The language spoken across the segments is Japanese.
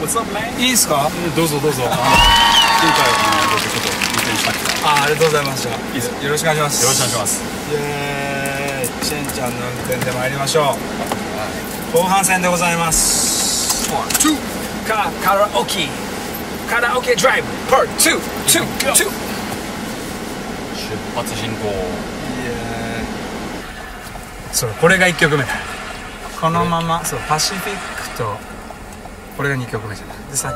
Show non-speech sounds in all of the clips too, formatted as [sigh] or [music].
what's up man いいですか？どうぞどうぞ。今回あの僕ちょっと運転したくてよあありがとうございましたいいですか？よろしくお願いします。ろしくお願いします。イエーイ。シェンちゃんの運転で参りましょう。後半戦でございます。カカラオケ。カラオケドライブパート2 2 2出発進行そうこれが1曲目このままそうパシフィックとこれが2曲目じゃない。でさ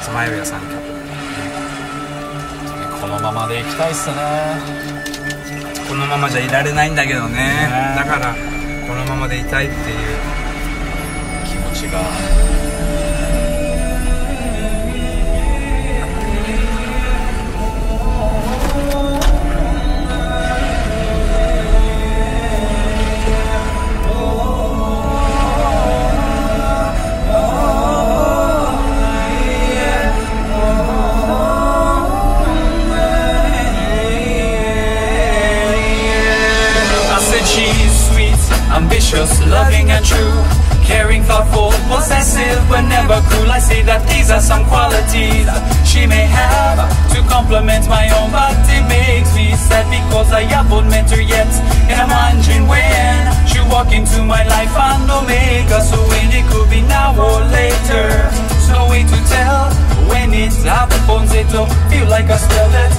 そう迷いが3曲このままで行きたいっすね。このままじゃいられないんだけどね。ね。だからこのままでいたいっていう。気持ちが like a spell that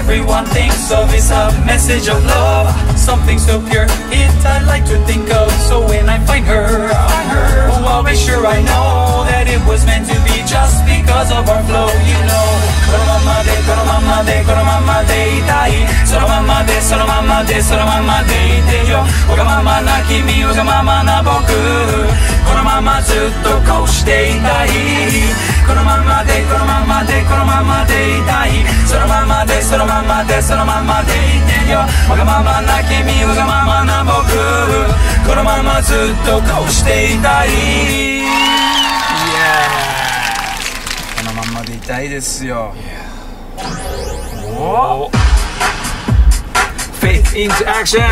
everyone thinks of It's a message of love, something so pure It I like to think of So when I find her, I her oh, I'll be sure I know that it was meant to be Just because of our flow, you know このままで、このままで、このままでいたいそのままで、そのままで、そのままでいてよわがままな君、わがままな僕このままずっとこうしていたいこのままで、このままで、このままでいたい。そのままで、そのままで、そのままでいてよ。わがままな君、わがままな僕このままずっとこうしていたい。このまんまでいたいですよ。お Faith into action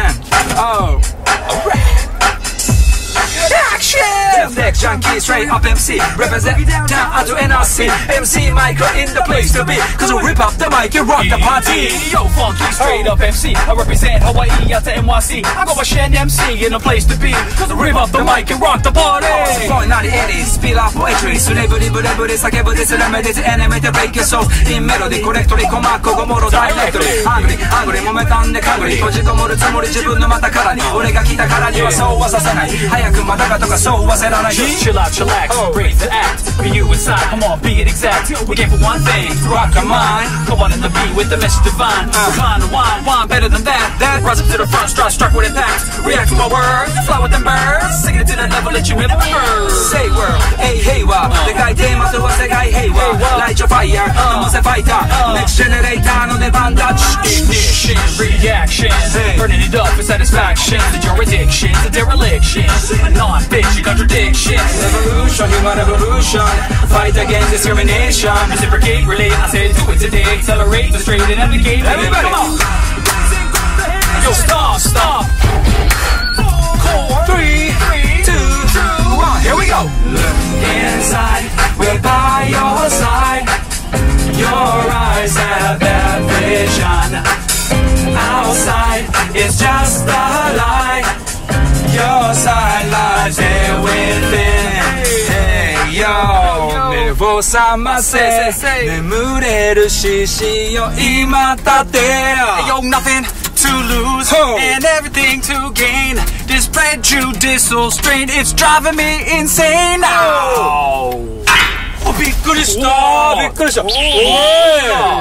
Oh Action! Next junkie, straight up MC Represent down out to NRC MC Micro in the place to be Cause we rip up the mic and rock the party Yo, funky, straight up MC. I represent Hawaii out to NYC. I go by Shen MC in a place to be. Cause I rip up the mic and rock the party. ボイナリエリースピーラーポエトリースレブリブレブリ叫ぶディスレメディスエネメテブレイクソーインメロディコレクトリコマッコゴモロダイレクトリハングリハングリ揉めたんでカングリ閉じこもるつもり自分の股からに俺が来たからにはそうはさせない早くまだかとか So I said, I just chill out, chillax, oh. breathe and act. Be you inside, come on, be it exact. We came for one thing, rock your mind. Come on in the beat with the message divine. Uh. Recline and wine, wine better than that. That rise up to the front, strike, struck with impact. React to my words, fly with them birds. Sing it to the level that you never heard. Say world, hey, hey, wa. Uh. The guy, damn, I was the guy, hey, wah. Light your fire, uh. I'm a fighter. Uh. Next generator levantach Ignition, reaction Burning it up for satisfaction. The jurisdiction, the dereliction Non-fiction, contradiction. Revolution, human revolution. Fight against discrimination. Reciprocate, relate, I say do it today. Accelerate, frustrate, and navigate. Everybody, come on. Yo, stop, stop. Here we go. Look inside, we're by your side. Your eyes have that vision. Outside, it's just a lie. Your side lies there within Hey yo 目を覚ませ眠れる獅子よ今立て Yo, nothing to lose Ho. and everything to gain. This prejudicial strain, it's driving me insane now. びっくりした。びっくりした。お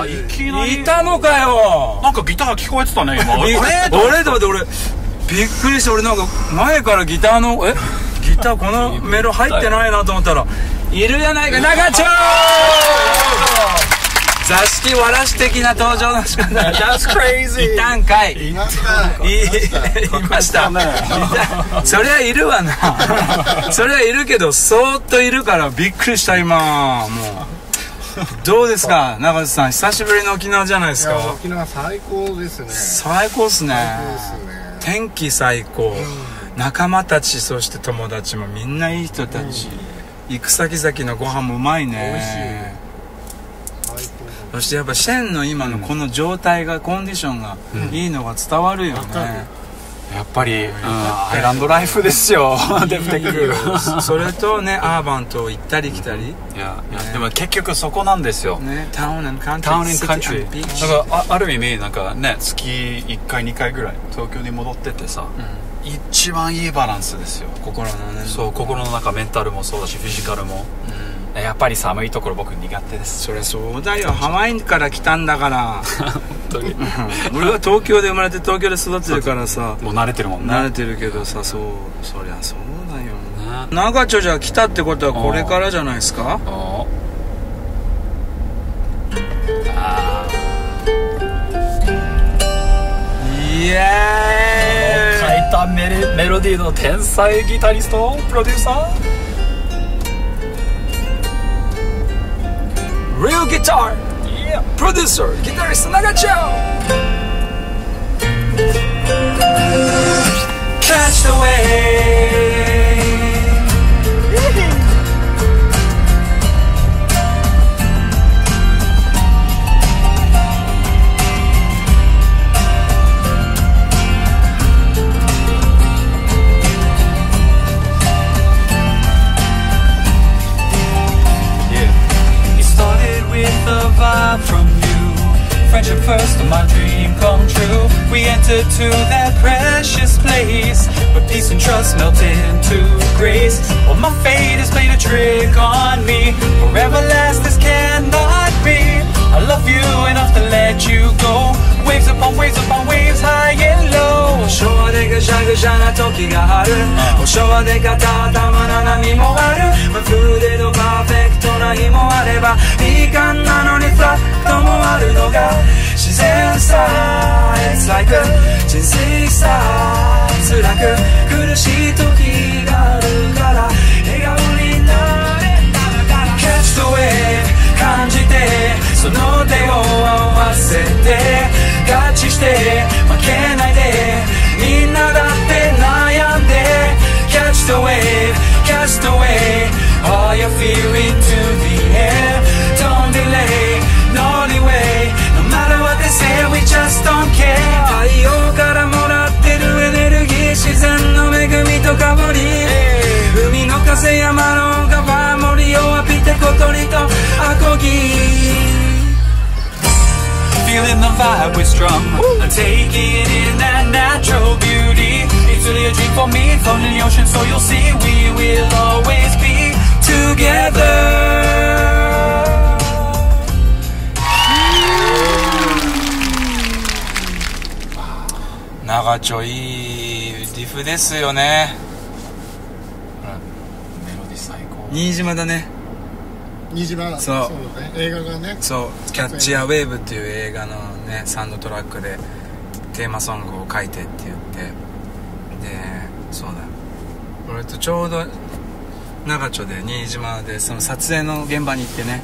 いいきなり。いたのかよ。なんかギター聞こえてたね今。び俺と待って俺びっくりして俺なんか前からギターのえ？ギターこの [laughs] メロ入ってないなと思ったらいるやないか。中町座敷わらし的な登場の仕方 [laughs] That's crazy. いたんかい。いいました。いましたそりゃいるわな。[laughs] そりゃいるけどそーっといるからびっくりした今。もう。どうですか？中津さん久しぶりの沖縄じゃないですか？沖縄最高ですね。最高っすね。ね。天気最高。仲間たちそして友達もみんないい人たち、行く先々のご飯もうまいね。最そしてやっぱシェンの今のこの状態が、コンディションがいいのが伝わるよね、やっぱり、うん、アイランドライフですよ。デフテック。それとねアーバンと行ったり来たり、いやいやね。でも結局そこなんですよ、ね、タウンウン country and beach だからあある意味なんかね月1回2回ぐらい東京に戻ってってさ、一番いいバランスですよ。心のね。そう心の中メンタルもそうだしフィジカルも、やっぱり寒いところ僕苦手です。そりゃそうだよ。ハワイから来たんだから。本当に。俺は東京で生まれて東京で育ってるからさ。[laughs] もう慣れてるもんね。慣れてるけどさそうそりゃそうだよね。長丁じゃ来たってことはこれからじゃないですか？おあイエー書いたメロディーの天才ギタリストプロデューサー？Real guitar Producer ギタリスト長丁 Catch the wave vibe from you. Friendship first, my dream come true. We entered to that precious place where peace and trust melt into grace. Well, my fate has played a trick on me. Forever last, this cannot. I love you enough to let you go. Waves upon waves upon waves, high and low. 昭和でぐしゃぐしゃな時がある昭和で片頭な波もある無風でのパーフェクトな日もあれば敏感なのにフラットもあるのが自然さ It's like 人生さ辛く苦しい時があるから笑顔になれたから Catch the wave 感じてその手を合わせて合致して負けないでみんなだって悩んで Catch the wave the wave All your fear into the air Don't delay No delay No matter what they say we just don't care 太陽からもらってるエネルギー自然の恵みと香り海の風山の strong I'm taking in that natural beauty It's really a dream for me Floating in the ocean so you'll see We will always be together 長丁いいリフですよねメロディー最高新島だね新島そうだね映画がねそう「キャッチ・ア・ウェーブ」っていう映画のねサウンドトラックでテーマソングを書いてって言って。でそうだ。俺とちょうど長丁で新島でその撮影の現場に行ってね。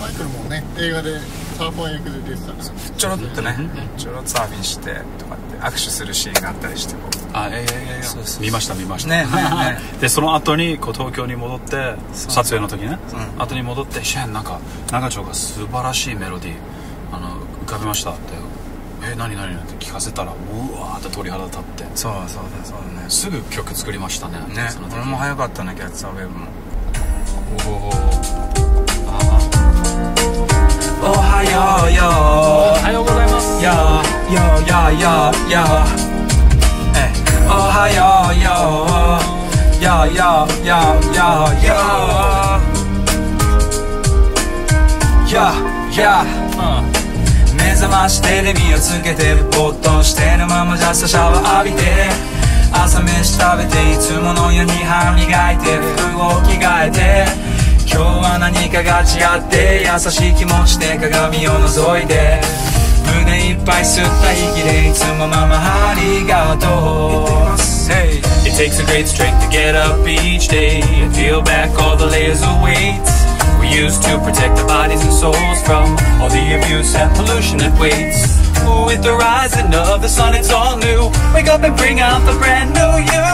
マイクルもね映画でサーファー役で出てたからちょろっとねちょろっとサーフィンしてとかって握手するシーンがあったりしてこうあいやいやいやそうそう見ました見ました。ねねね。[laughs] でその後にこう東京に戻って撮影の時ね、うん。後に戻って「シェンなんか長丁が素晴らしいメロディーかびました」って「え何何?」って聞かせたらうわーって鳥肌立って。そうだそうだそうだね。すぐ曲作りましたね。ね。その時。俺も早かったねキャッツ・ア・ウェーブも。おおおはようよ。おはようございます。よよよよよえおはようよ。よよよよよよ目覚ましテレビをつけてぼっとしてるままジャストシャワー浴びて。朝飯食べていつものように歯磨いて服を着替えて。今日は何かが違って優しい気持ちで鏡を覗いて。胸いっぱい吸った息でいつもママありがとう It takes a great strength to get up each day and peel back all the layers of weight. used to protect our bodies and souls from all the abuse and pollution that waits. With the rising of the sun, it's all new. Wake up and bring out the brand new you.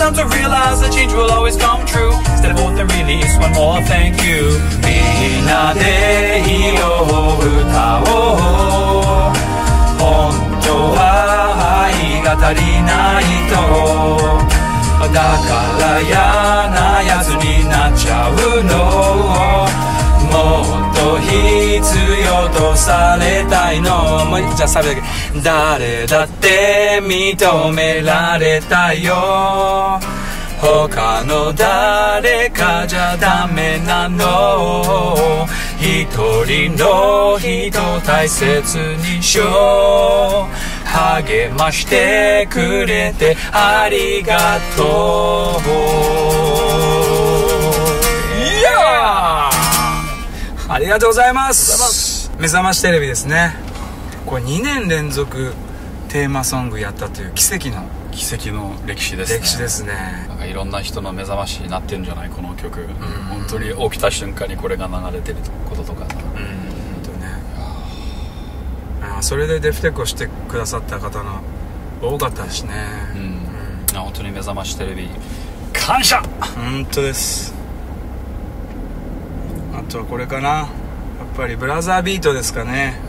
time to realize that change will always come true. Instead of both and release one more thank you. みんなでいいよ歌おう。本当は愛が足りないと。だから嫌なやつに 必要とされたいの。もうじゃあサビだけ。誰だって認められたよ。他の誰かじゃダメなの。一人の人大切にしよう。励ましてくれてありがとう。いやー！ありがとうございます。目覚ましテレビですね。これ2年連続テーマソングやったという奇跡の奇跡の歴史ですね。歴史ですね。なんかいろんな人の目覚ましになってるんじゃないこの曲、本当に起きた瞬間にこれが流れてることとかさ、うん。本当ね。あーそれでデフテックをしてくださった方の多かったしね。うん、本当に目覚ましテレビ感謝。本当です。あとはこれかなやっぱりブラザービートですかね、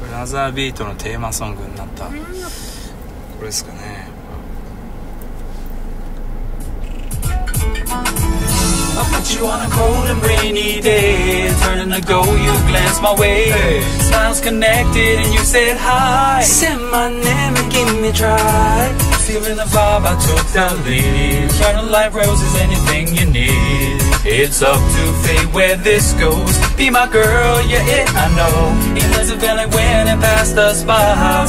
うん、ブラザービートのテーマソングになったこれですかね I put you on a cold and rainy day. Turning to go, you glanced my way. Smiles connected and you said hi. Say my name and give me a try Feeling the vibe, I took the lead. Turning like roses, anything you need. It's up to fate where this goes. Be my girl, yeah, it I know. Even there's a valley when it passed us by.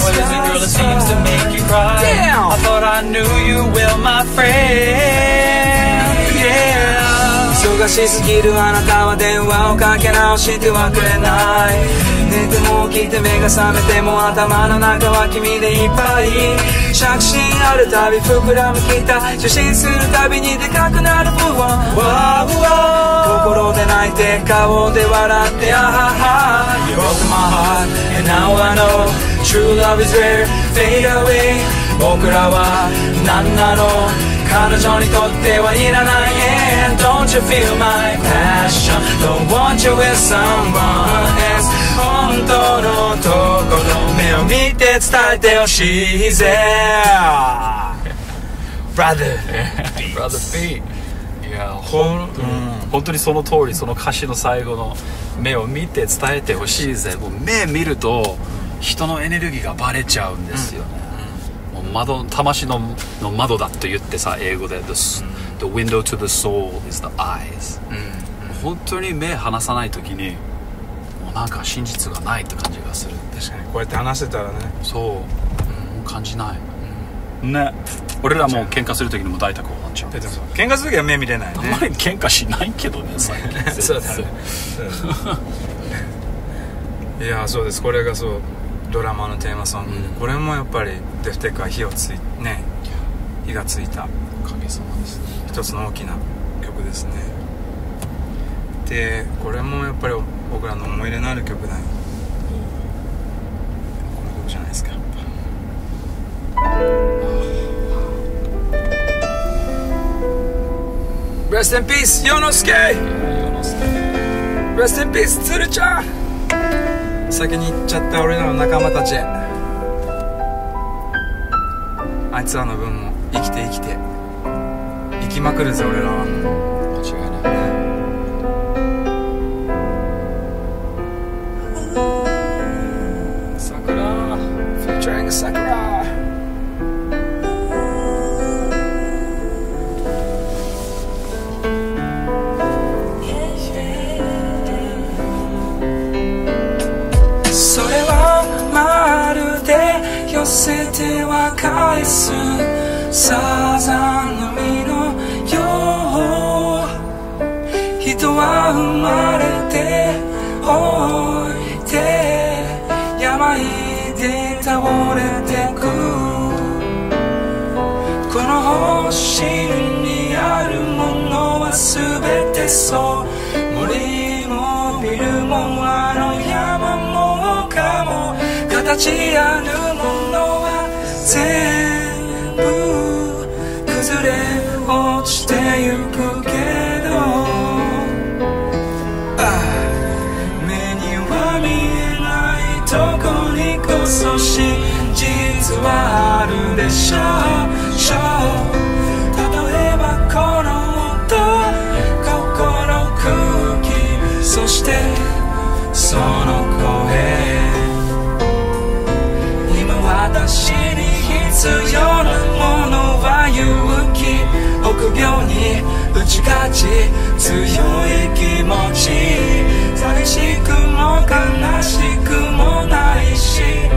What is it, girl, that seems to make you cry? Damn. I thought I knew you well, my friend. Yeah. 忙しすぎるあなたは電話をかけ直してはくれない 寝ても起きて目が覚めても頭の中は君でいっぱい着信あるたび膨らむきた受信するたびにでかくなる不安わーわー心で泣いて顔で笑ってあはは You broke my heart and now I know True love is rare fade away 僕らは何なの彼女にとってはいらない And don't you feel my passion Don't want you with someone else 本当のところ目を見て伝えてほしいぜ Brother. [laughs] Brother B いや本当に、本当にその通りその歌詞の最後の目を見て伝えてほしいぜもう目見ると人のエネルギーがバレちゃうんですよね、もう窓魂のの窓だと言ってさ英語で the,、the window to the soul is the eyes、本当に目離さない時になんか真実がないって感じがする。確かに。こうやって話してたらね。そう、もう感じない、ね。俺らもう喧嘩する時にも大体こうなっちゃう。喧嘩する時は目見れないあんねまり喧嘩しないけどね最近。[laughs] そうだね。いやそうです。これがそうドラマのテーマソング。で、これもやっぱりデフテックは火をついね火がついた。おかげさまですね。一つの大きな曲ですねでこれもやっぱり僕らの思い入れのある曲だよこの曲じゃないですかやっぱ。Rest in peace 世之助 Rest in peace 鶴ちゃん先に行っちゃった俺らの仲間たち。へあいつらの分も生きて生きて生きまくるぜ俺らは。寄せては返すサザンの実のよう人は生まれておいて病で倒れてく。この星にあるものは全てそう。森もビルもあの山も丘も。形あるもの全部崩れ落ちてゆくけど。目には見えないとこにこそ真実はあるでしょう。例えばこの音心空気そしてその声。私必要なものは勇気。臆病に打ち勝ち強い気持ち。寂しくも悲しくもないし。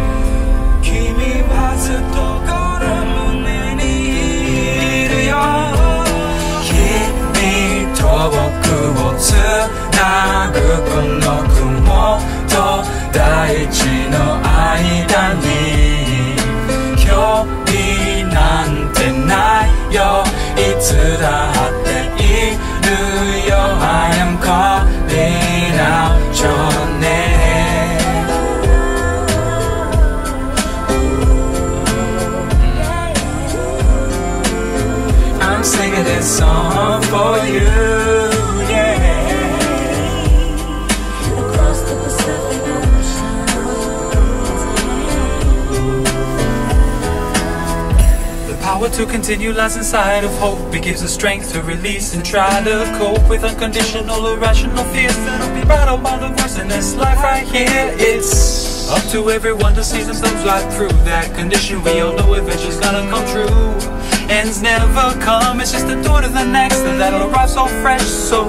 Continue lies inside of hope. It gives us strength to release and try to cope with unconditional, irrational fears that'll be battled by the worst in this life right here. It's up to everyone to see themselves right through that condition. We all know eventually's gonna come true. Ends never come, it's just a door to the next, and that'll arrive so fresh. So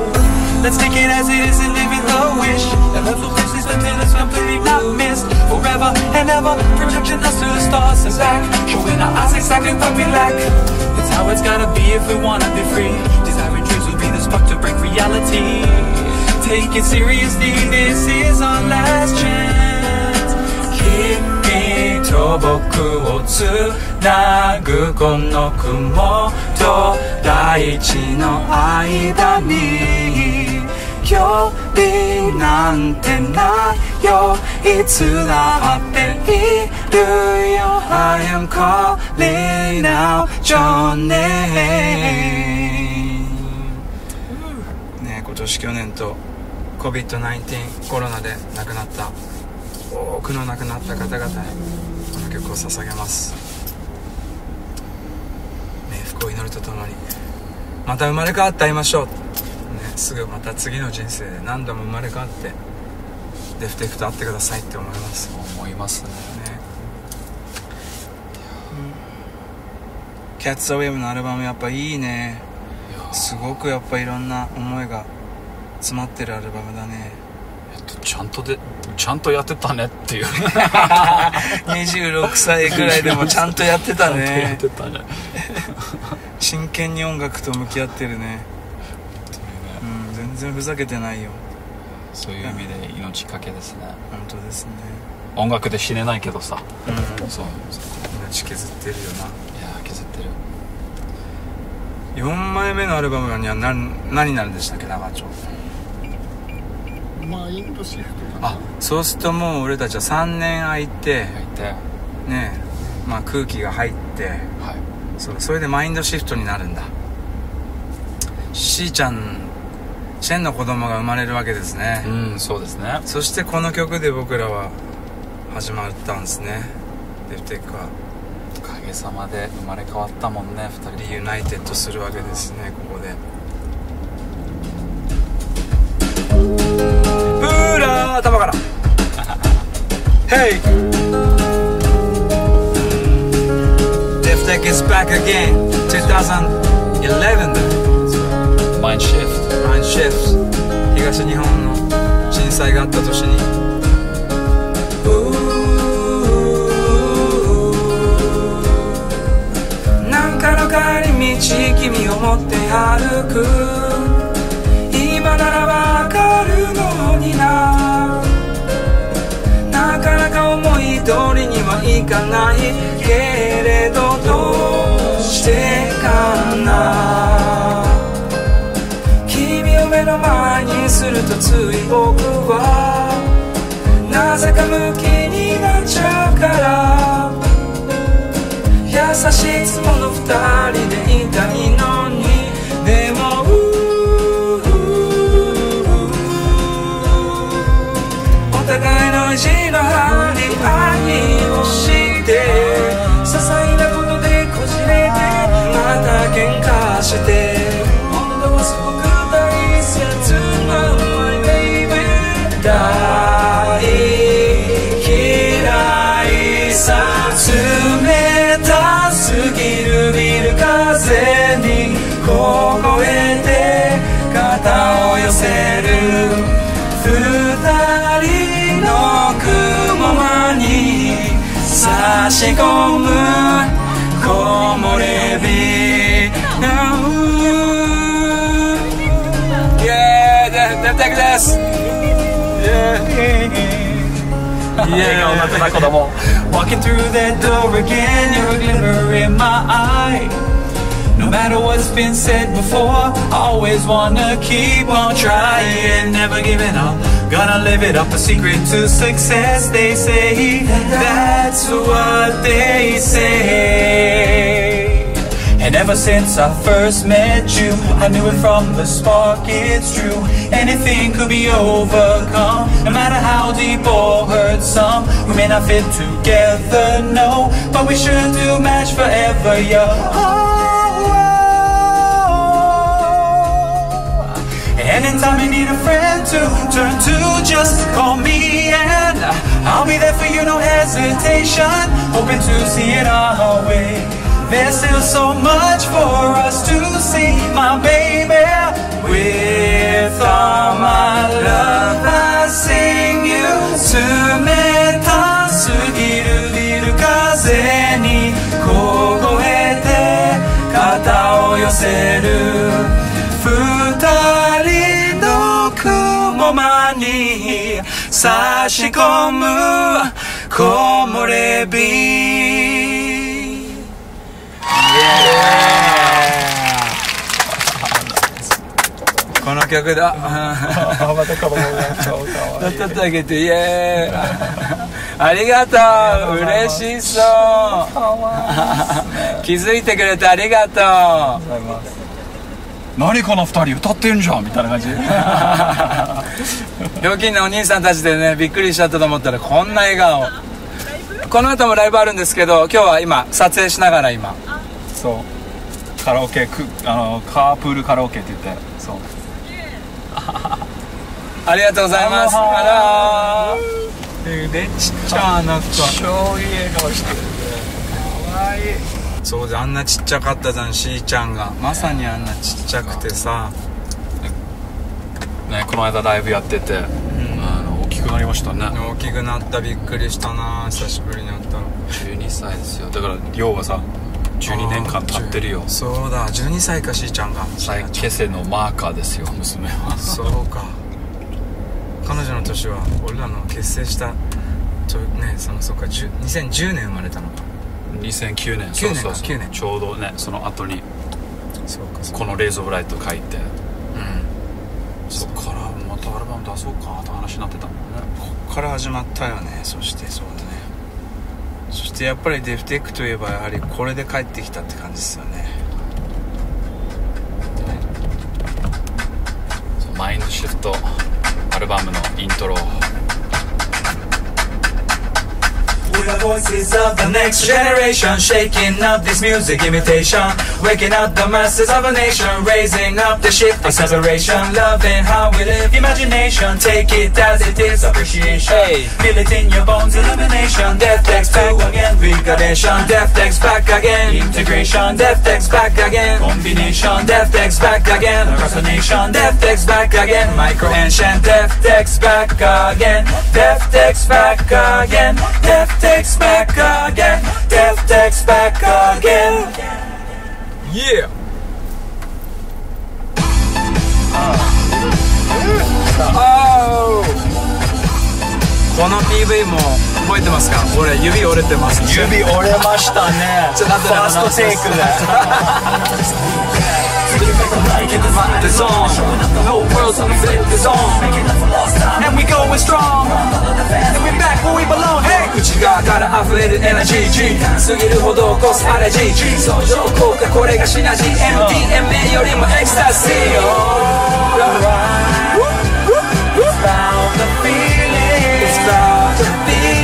let's take it as it is and live in the wish. That love will persist until it's completely not missed. Forever and ever, projecting us to the stars and back. Showing our eyes exactly what we lack. It's how it's gotta be if we wanna be free. Desiring dreams will be the spark to break reality. Take it seriously, this is our last chance. 君と僕をつなぐこの雲と大地の間に 距離なんてないよ。いつだっているよ。I am calling out your name ね今年去年と COVID-19 コロナで亡くなった。多くの亡くなった方々にこの曲を捧げます。冥福を祈るとともに。また生まれ変わって会いましょう、すぐまた次の人生で何度も生まれ変わってデフテクと会ってくださいって思います。思いますね。ね。キャッツ・アウェブのアルバムやっぱいいね。すごくやっぱいろんな思いが詰まってるアルバムだね。えっとちゃんとでちゃんとやってたねっていう。[laughs] 26歳ぐらいでもちゃんとやってた [laughs] ちゃんとやねってたね。[laughs] 真剣に音楽と向き合ってるね。うん全然ふざけてないよ。そういう意味で命かけですね。本当ですね。音楽で死ねないけどさ。うん。そう。命削ってるよいや削ってる。な4枚目のアルバムには何何になるんでしたっけ長丁マインドシフトかな。あ。そうするともう俺たちは3年空いて書いて。はねまあ空気が入ってい。そうそれでマインドシフトになるんだ。しーちゃんシェンの子供が生まれるわけですね、うんそうですね。そしてこの曲で僕らは始まったんですね。デフテックはおかげさまで生まれ変わったもんね2人。リユナイテッドするわけですねここで。ブーラー頭から。[laughs] Hey! Deftech is back again 2011だマインドシフトンシェフ東日本の震災があった年に。なんかの帰り道君を持って歩く。今ならわかるのにな。なかなか思い通りにはいかないけれどどうしてかな。の前にするとつい僕はなぜか向きになっちゃうから。優しいいつもの二人でいたい yeah, on nothing like the wall. Walking through that door again, you're a glimmer in my eye. No matter what's been said before, I always wanna keep on trying, never giving up. Gonna live it up, a secret to success, they say. That's what they say. And ever since I first met you, I knew it from the spark, it's true. Anything could be overcome, no matter how deep or hurt some. We may not fit together, no, but we sure do match forever, yeah. Oh. Anytime you need a friend to turn to, just call me and I'll be there for you, no hesitation. Hoping to see it our way. There's still so much for us to see, my baby. With all my love, I sing you. 冷たすぎるビル風に凍えて肩を寄せる二人の雲間に差し込む木漏れ日この曲だ。あまた子供が超か。わいい歌ってあげてイエーイ。ありがとう。嬉しそう。気づいてくれてありがと何この二人歌ってんじゃん。みたいな感じ。うひょうきんなお兄さんたちでねびっくりしちゃったと思ったらこんな笑顔。この後もライブあるんですけど今日は今撮影しながら今そう。カラオケくあのカープールカラオケって言ってそう。[laughs] ありがとうございます。あらー。でちっちゃな子超いい笑顔してるかわいいそうであんなちっちゃかったじゃんしーちゃんが。まさにあんなちっちゃくてさ。ねこの間ライブやってて、あの大きくなりましたね。大きくなった。びっくりしたな。久しぶりに会ったら12歳ですよ。だから要はさ12年間経ってるよ。そうだ。12歳かしーちゃんが。再結成のマーカーですよ娘は。そうか。彼女の年は俺らの結成したちょねそのそうか10 2010年生まれたのか。2009年9年かそうそうそう。9年。ちょうどねその後にそうかこの「レイズ・オブ・ライト」書いて。うん。そっからまたアルバム出そうかって話になってたもんね。こっから始まったよね。そしてそうだねそしてやっぱりデフテックといえばやはりこれで帰ってきたって感じですよね。マインドシフトアルバムのイントロ。Are voices of the next generation, shaking up this music imitation, waking up the masses of a nation, raising up the shit for separation, loving how we live, imagination, take it as it is, appreciation, Hey. feel it in your bones, illumination, death text back again, regardation, death text back again, integration, death text back again, combination, death text back again, impersonation, death text back again, micro ancient, death text back again, death text back again, death back again, death text back again. Yeah! この PV も覚えてますか俺指折れてます指折れましたねちょっと後でファーストテイクで The zone No world's on the zone And we going strong And we back where we belong Hey 内側から溢れるエナジー G 過ぎるほど起こすアレジー相乗効果これがシナジー MDMA よりもエクスタシー It's about the feeling It's about the feeling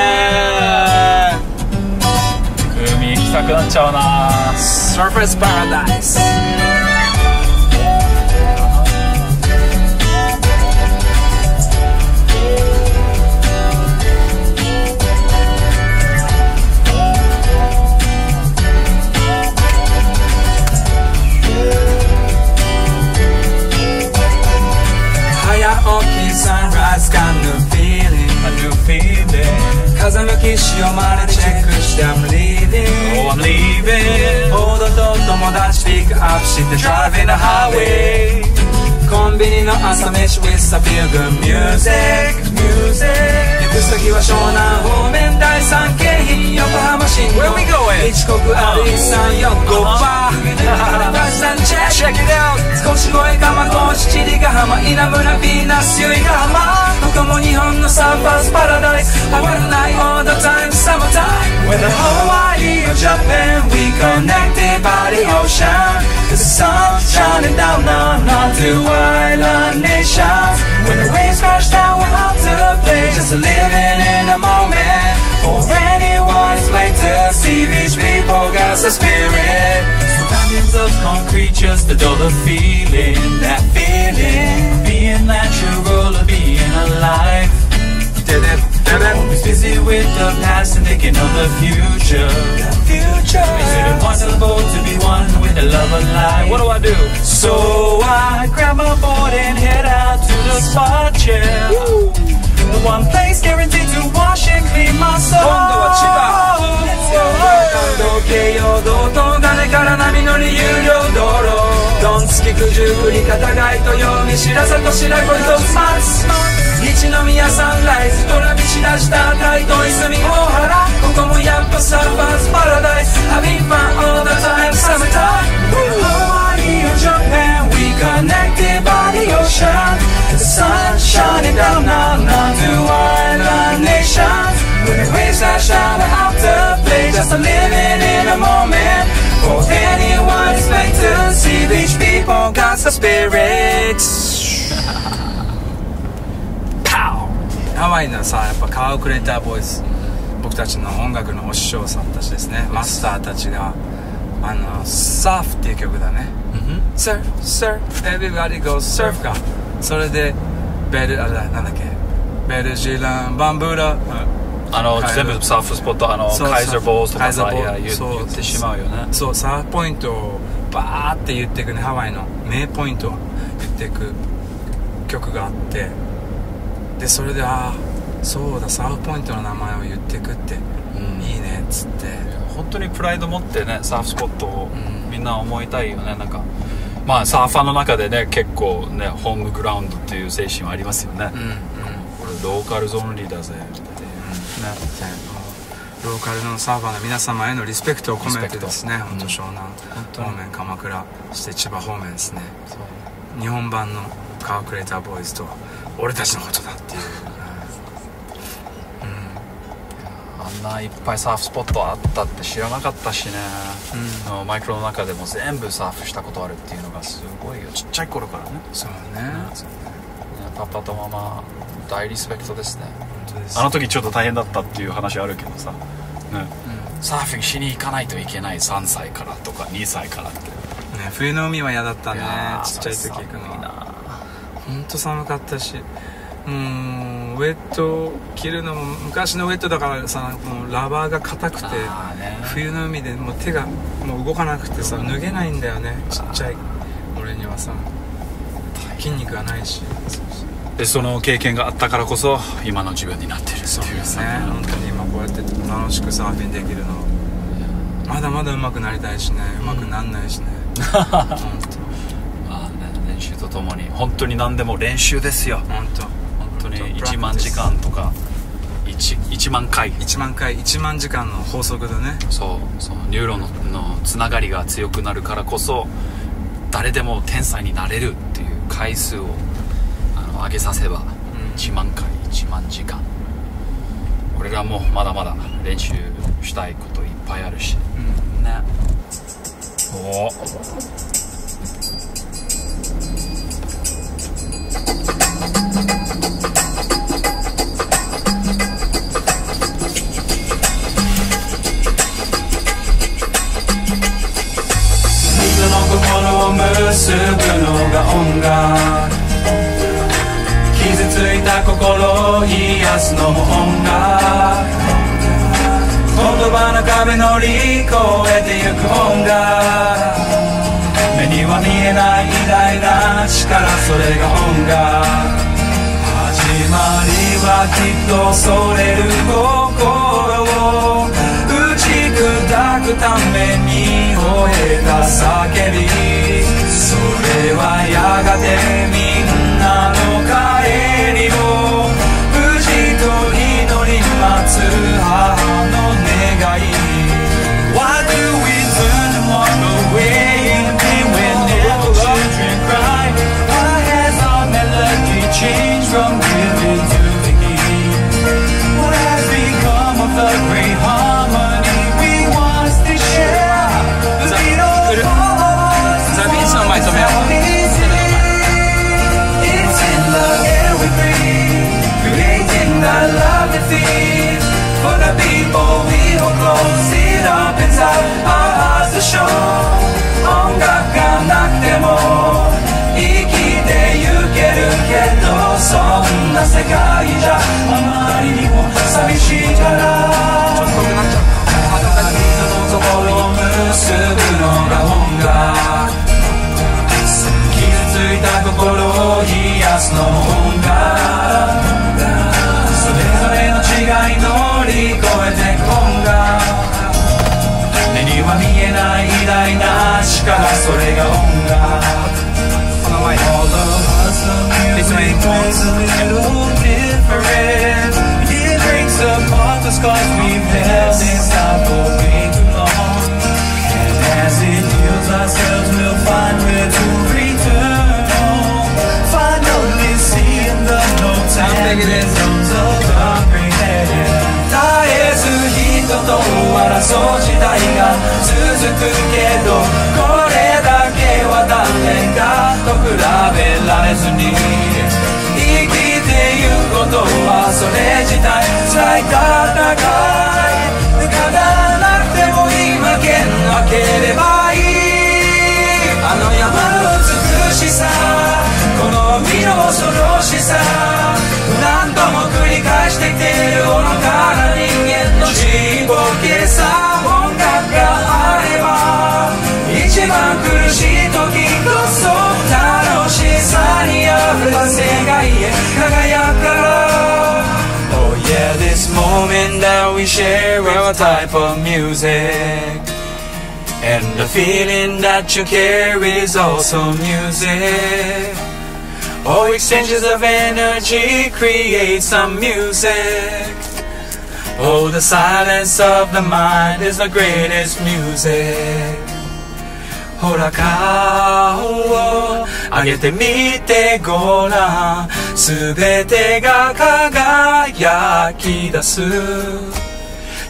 ちゃうな Surface Paradise 早起き Sunrise got new feeling A new feeling 風向き潮までチェックして I'm leaving Oh I'm leaving ボードと友達ピックアップして Driving the highway コンビニの朝飯 with a feel good music. Music. 行く先は湘南方面第三京浜横浜新道 Where we going? 一国歩い三四五バーバスタンチェック Check it out. 少し越え蒲高七里ヶ浜。稲村ヴィーナス由比ヶ浜 I'm Kokomoni on paradise. I wanna night all the time, summertime. Whether Hawaii or Japan We connected by the ocean. The sun's shining down on all two island nations. When the waves crash down we're out to play. Just living in a moment. For anyone anyone's place to see These people got the spirit. Surroundings of concrete just adore dollar feeling That feeling, being natural alive Always busy with the past and thinking of the future. Future. Is it impossible to be one with the love of life? What do I do? So I grab my board and head out to the spot, yeah The one place guaranteed to wash and clean my soul 今度は千葉感動京葉道東金から波乗り有料道路ドンつき九十九里片貝と読み白里白子と松一宮サンライズトラビしだした台東泉大原ここもやっぱサーファーズパラダイス Having fun all the time summertime Hawaii or Japan we connected by the ocean The sun shining down on onto Just a living in a moment. For anyone to see These people got the spirits. ハワイのさやっぱカークレーターボーイズ僕たちの音楽のお師匠さんたちですね。マスターたちがあの「サーフ」っていう曲だね「サーフサーフ everybody go surf」か。それでベルあれだなんだっけ。ベルジランバンブーラ、うんあの全部サーフスポットあのカイザーボーズとかさ言そう。言ってしまうよね。そうサーフポイントをバーって言っていくねハワイの名ポイントを言っていく曲があってでそれでああそうだサーフポイントの名前を言っていくって、うん。いいねっつって。本当にプライド持ってねサーフスポットをうんみんな思いたいよねなんか。まあサーファーの中でね結構ねホームグラウンドっていう精神はありますよね、うんうん。これローカルゾーンリーだぜっていう。ねローカルのサーファーの皆様へのリスペクトを込めてですね本当湘南方面鎌倉そして千葉方面ですね。日本版のカークレーターボーイズとは俺たちのことだっていう、あんないっぱいサーフスポットあったって知らなかったしね、うあのマイクロの中でも全部サーフしたことあるっていうのがすごいよ。ちっちゃい頃からね。そうね。ねパパとママ大リスペクトですねあの時ちょっと大変だったっていう話あるけどさ、ね。サーフィンしに行かないといけない3歳からとか2歳からって。ね冬の海は嫌だったね。ちっちゃい時行くのは。寒いな本当寒かったし。もうウェット着るのも昔のウェットだからさもうラバーが硬くてね。冬の海でもう手がもう動かなくてさ脱げないんだよね。ちっちゃい俺にはさ。筋肉がないしでその経験があったからこそ今の自分になってるっていう。そうですさね。本当に今こうやって楽しくサーフィンできるの。まだまだ上手くなりたいしね。上手くなんないしね。本まあね練習とともに本当に何でも練習ですよ。当。本当本当。に1万時間とか 1, 1万回。1万回1万時間の法則だね。そうそうニューロンののつながりが強くなるからこそ誰でも天才になれるっていう回数を上げさせば1万回1万時間。これがもうまだまだ練習したいこといっぱいあるし、うん、ね。お。おが音楽。心を癒すのも音楽言葉の壁乗り越えてゆく音楽目には見えない偉大な力それが音楽始まりはきっと恐れる心を。打ち砕くためにスの音楽それぞれの違い乗り越えてく音楽目には見えない偉大な力それが音楽。この前 All of us 争う時代が続くけど we share our type of music And the feeling that you carry is also music. All exchanges of energy create some music. Oh, the silence of the mind is the greatest music. ほら顔を上げてみてごらんすべてが輝き出す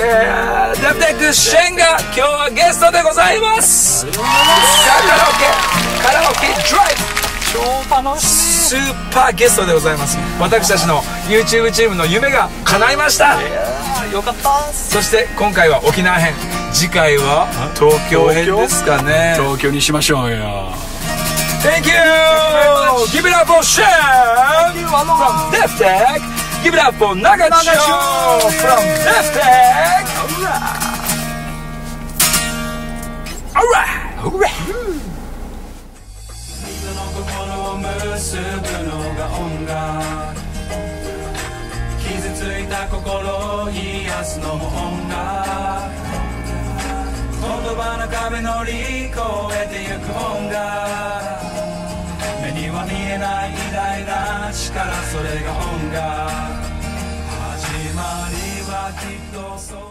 Yeah! デフテックシェンが今日はゲストでございます。カラオケカラオケドライブ超楽しいスーパーゲストでございます。私たちの YouTube チームの夢が叶いました。よかったそして今回は沖縄編。次回は東京編ですかね。東京にしましょうよ。Thank you! Give it up for Shen! From Deftech! Give it up for Nagacho from Deftech! Alright! Alright! 人の心を結ぶのが音楽傷ついた心を癒すのも音楽言葉の壁乗り越えてゆく音楽は見えない偉大な力それが本が。始まりはきっとそう。